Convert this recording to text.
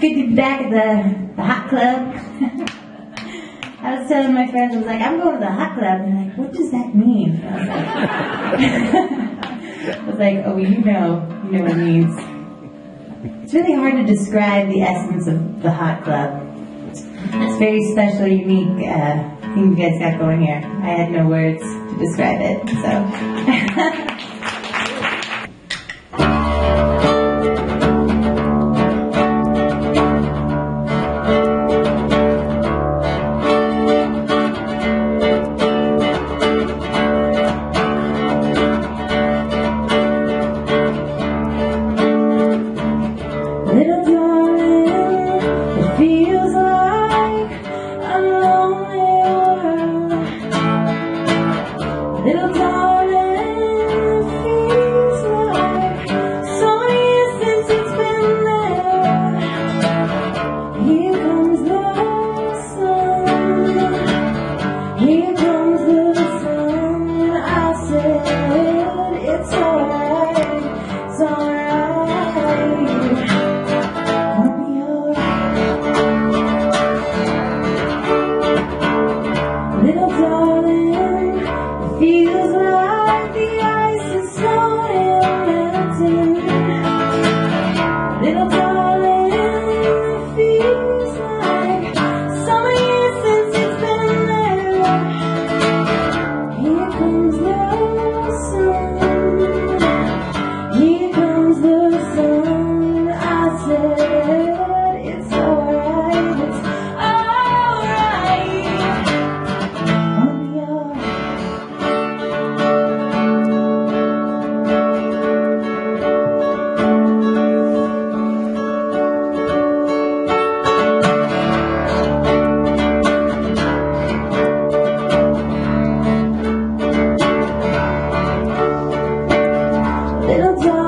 good to be back at the, the hot club. I was telling my friends, I was like, I'm going to the hot club. And they're like, what does that mean? I was like, I was like oh, you know, you know what it means. It's really hard to describe the essence of the hot club. It's very special, unique uh, thing you guys got going here. I had no words to describe it, so. Little darling, 谢谢。little joy.